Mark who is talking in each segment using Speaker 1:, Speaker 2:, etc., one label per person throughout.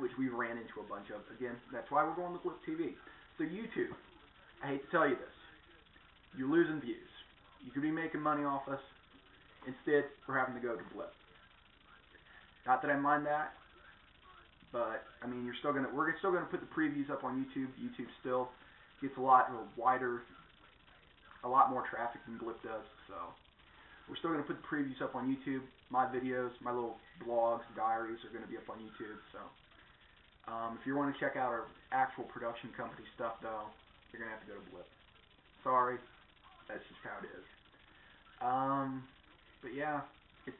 Speaker 1: which we ran into a bunch of. Again, that's why we're going to Blip TV. So YouTube, I hate to tell you this, you're losing views. You could be making money off us. Instead, we're having to go to Blip. Not that I mind that, but I mean, you're still gonna we're still gonna put the previews up on YouTube. YouTube still gets a lot wider, a lot more traffic than Blip does. So we're still gonna put the previews up on YouTube. My videos, my little blogs, diaries are gonna be up on YouTube. So um, if you want to check out our actual production company stuff, though, you're gonna have to go to Blip. Sorry, that's just how it is. Um, but yeah, it's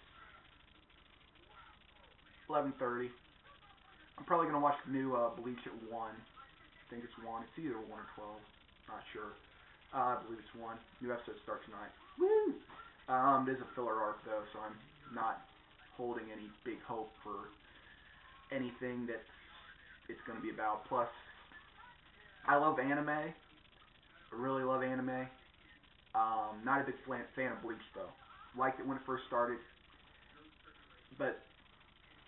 Speaker 1: 11:30. I'm probably gonna watch the new uh, Bleach at one. I think it's one. It's either one or twelve. Not sure. Uh, I believe it's one. New episode starts tonight. Woo! Um, it is a filler arc though, so I'm not holding any big hope for anything that it's going to be about. Plus, I love anime. I really love anime. Um, not a big fan of Bleach though. Liked it when it first started, but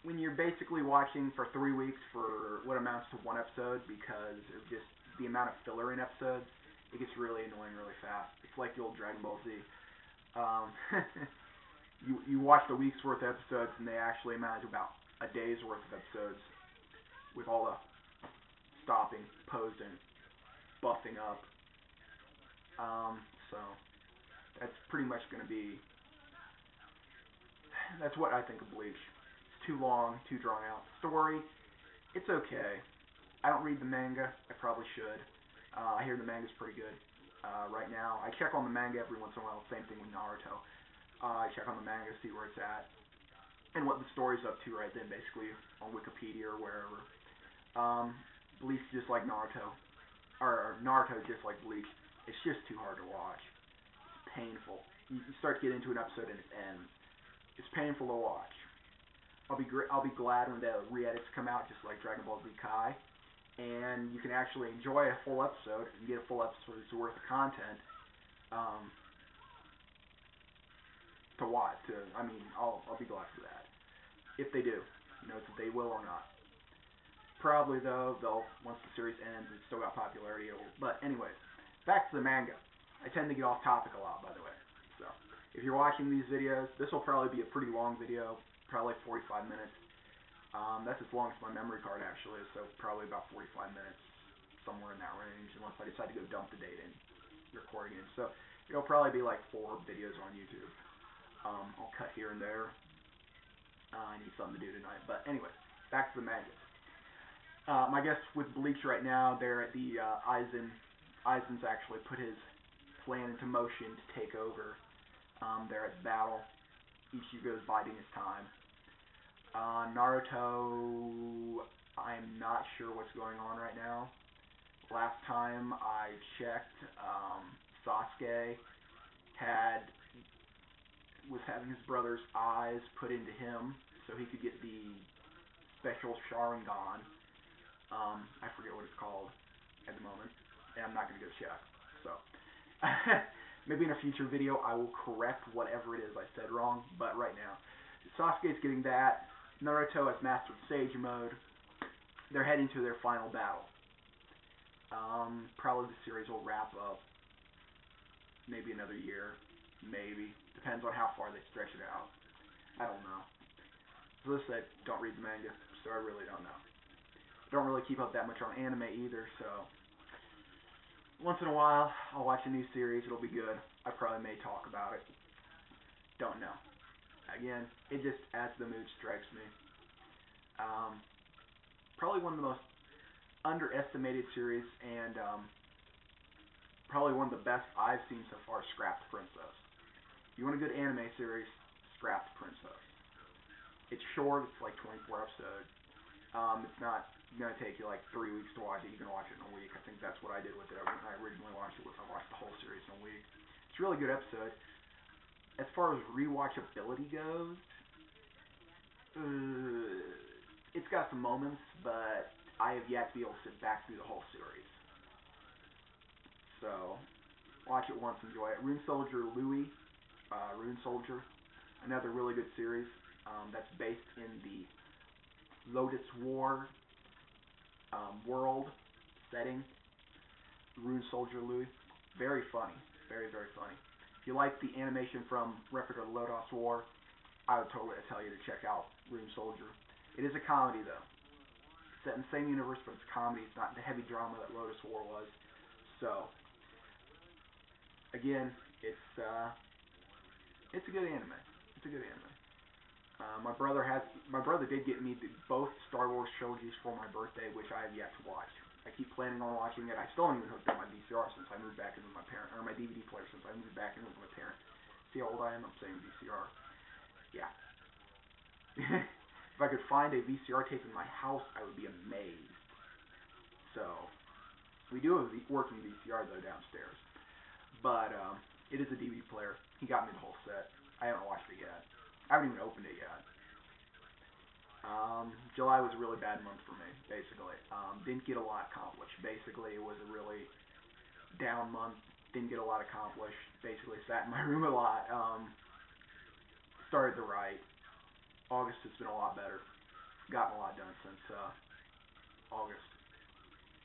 Speaker 1: when you're basically watching for three weeks for what amounts to one episode because of just the amount of filler in episodes, it gets really annoying really fast. It's like the old Dragon Ball Z. Um, you you watch a week's worth of episodes and they actually amount to about a day's worth of episodes with all the stopping, posing, buffing up. Um, so that's pretty much going to be. That's what I think of Bleach. It's too long, too drawn out. Story, it's okay. I don't read the manga. I probably should. Uh, I hear the manga's pretty good uh, right now. I check on the manga every once in a while. Same thing with Naruto. Uh, I check on the manga, see where it's at, and what the story's up to right then, basically on Wikipedia or wherever. Um, Bleach just like Naruto, or, or Naruto just like Bleach. It's just too hard to watch. It's painful. You, you start to get into an episode and it ends. It's painful to watch. I'll be gr- I'll be glad when the re-edits come out, just like Dragon Ball Z Kai, and you can actually enjoy a full episode and get a full episode's worth of content. Um, to watch. To I mean, I'll I'll be glad for that if they do. You know, if they will or not. Probably though, they'll once the series ends, it's still got popularity. But anyways, back to the manga. I tend to get off topic a lot, by the way. So if you're watching these videos, this will probably be a pretty long video, probably 45 minutes. Um, that's as long as my memory card actually is, so probably about 45 minutes, somewhere in that range, unless I decide to go dump the data and record again. So it'll probably be like four videos on YouTube. Um, I'll cut here and there. Uh, I need something to do tonight. But anyway, back to the manga. Um, I guess with Bleach right now, they're at the uh, Aizen. Aizen's actually put his plan into motion to take over. Um, they're at battle. Ichigo's biding his time. Uh, Naruto, I'm not sure what's going on right now. Last time I checked, um, Sasuke had was having his brother's eyes put into him so he could get the special Sharingan um, I forget what it's called at the moment, and I'm not going to go check. So maybe in a future video I will correct whatever it is I said wrong. But right now, Sasuke's getting that. Naruto has mastered Sage mode. They're heading to their final battle. Um, probably the series will wrap up maybe another year, maybe depends on how far they stretch it out. I don't know. As I said, don't read the manga, so I really don't know don't really keep up that much on anime either, so once in a while I'll watch a new series. It'll be good. I probably may talk about it. Don't know. Again, it just as the mood strikes me. Um, probably one of the most underestimated series and um, probably one of the best I've seen so far. Scrapped Princess. If you want a good anime series, Scrapped Princess. It's short. It's like 24 episodes. Um, it's not gonna take you like three weeks to watch it. You can watch it in a week. I think that's what I did with it. When I originally watched it, I watched the whole series in a week. It's a really good episode. As far as rewatchability goes, uh, it's got some moments, but I have yet to be able to sit back through the whole series. So, watch it once, enjoy it. Rune Soldier Louie, uh, Rune Soldier, another really good series um, that's based in the Lodoss War um, world setting. Rune Soldier Louie, very funny, very very funny. If you like the animation from Record of the Lodoss War, I would totally tell you to check out Rune Soldier. It is a comedy though. It's set in the same universe, but it's a comedy. It's not the heavy drama that Lodoss War was. So, again, it's uh, it's a good anime. It's a good anime. Uh, my brother has my brother did get me the, both Star Wars trilogies for my birthday, which I have yet to watch. I keep planning on watching it. I still haven't even hooked up my VCR since I moved back in with my parent or my DVD player since I moved back in with my parents. See how old I am? I'm saying VCR. Yeah. if I could find a VCR tape in my house, I would be amazed. So, we do have a working VCR though downstairs, but um, it is a DVD player. He got me the whole set. I haven't watched it yet. I haven't even opened it yet. Um, July was a really bad month for me, basically. Um, didn't get a lot accomplished. Basically, it was a really down month. Didn't get a lot accomplished. Basically, sat in my room a lot. Um, started to write. August has been a lot better. Gotten a lot done since uh, August.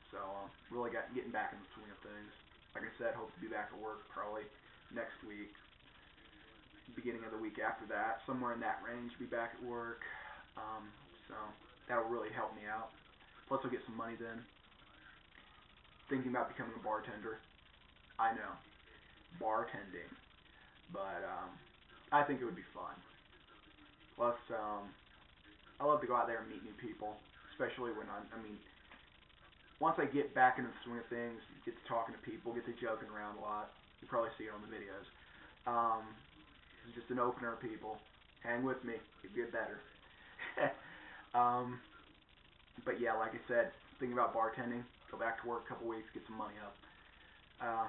Speaker 1: So, um, really got getting back in the swing of things. Like I said, hope to be back at work probably next week beginning of the week after that, somewhere in that range, be back at work. Um, so that'll really help me out. Plus, I'll get some money then. Thinking about becoming a bartender. I know, bartending, but um, I think it would be fun. Plus, um, I love to go out there and meet new people, especially when I'm. I mean, once I get back into the swing of things, get to talking to people, get to joking around a lot. You probably see it on the videos. Um, is just an opener, people. Hang with me. You get better. um, but yeah, like I said, thinking about bartending. Go back to work a couple weeks, get some money up. Uh,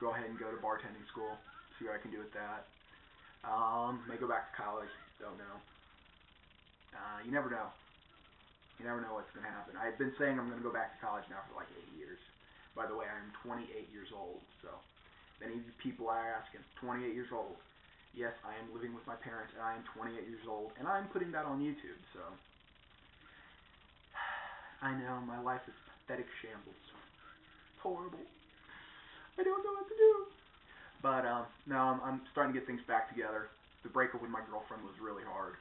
Speaker 1: go ahead and go to bartending school. See what I can do with that. Um, may go back to college. Don't know. Uh, you never know. You never know what's going to happen. I've been saying I'm going to go back to college now for like eight years. By the way, I'm 28 years old, so many people are asking, 28 years old. Yes, I am living with my parents, and I am 28 years old, and I'm putting that on YouTube, so. I know, my life is pathetic shambles. It's horrible. I don't know what to do. But, um, no, I'm, I'm starting to get things back together. The breakup with my girlfriend was really hard.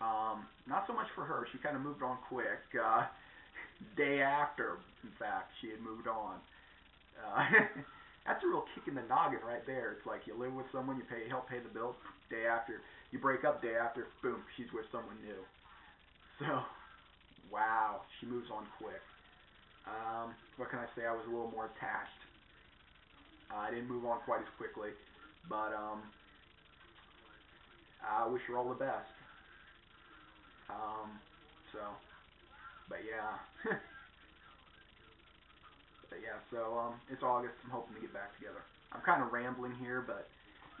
Speaker 1: Um, not so much for her. She kind of moved on quick. Uh, day after, in fact, she had moved on. Uh, That's a real kick in the noggin right there. It's like you live with someone, you pay help pay the bills. Day after you break up, day after, boom, she's with someone new. So, wow, she moves on quick. Um, what can I say? I was a little more attached. Uh, I didn't move on quite as quickly, but um, I wish her all the best. Um, so, but yeah. But yeah, so um, it's August. I'm hoping to get back together. I'm kind of rambling here, but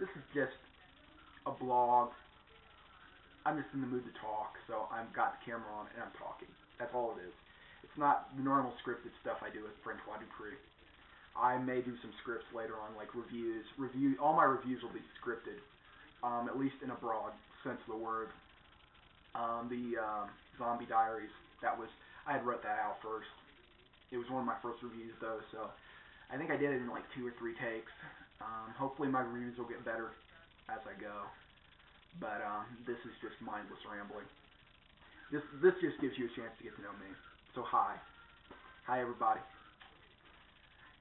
Speaker 1: this is just a blog. I'm just in the mood to talk, so I've got the camera on and I'm talking. That's all it is. It's not the normal scripted stuff I do with Francois Dupree. I may do some scripts later on, like reviews. Review all my reviews will be scripted, um, at least in a broad sense of the word. Um, the um, Zombie Diaries, that was I had wrote that out first it was one of my first reviews though, so I think I did it in like two or three takes. Um, hopefully my reviews will get better as I go. But um, this is just mindless rambling. This this just gives you a chance to get to know me. So hi, hi everybody.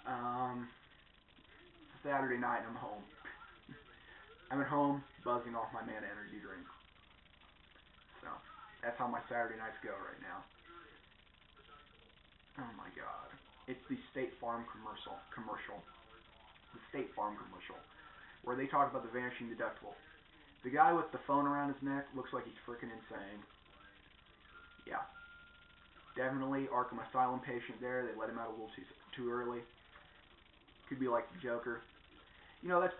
Speaker 1: Um, Saturday night I'm home. I'm at home buzzing off my Mana Energy drink. So that's how my Saturday nights go right now. Oh my god. It's the State Farm commercial. Commercial. The State Farm commercial. Where they talk about the vanishing deductible. The guy with the phone around his neck looks like he's freaking insane. Yeah. Definitely Arkham Asylum patient there. They let him out a little too, too early. Could be like the Joker. You know, that's